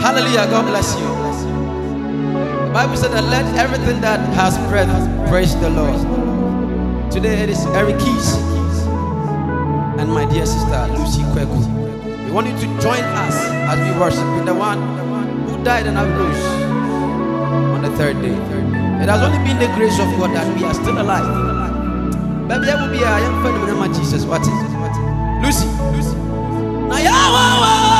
Hallelujah. God bless you. The Bible said that let everything that has breath praise the Lord. Today it is Erikeyz and my dear sister Lucy Kweku. We want you to join us as we worship with the one who died and rose on the third day. It has only been the grace of God that we are still alive. Baby, I will be a young friend of Jesus. What is it? Lucy. Lucy. Now, Yahweh,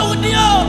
Ọlọ́run ni.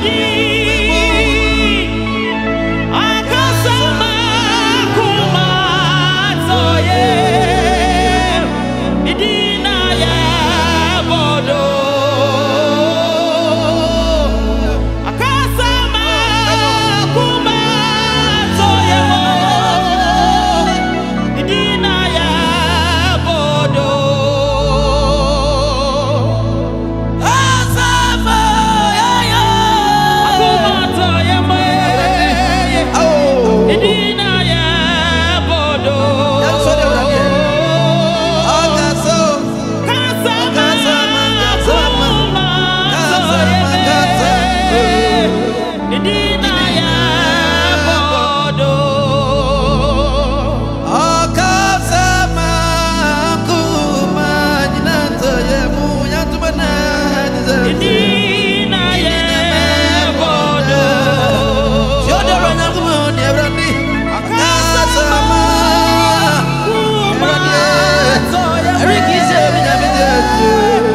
aqui. you.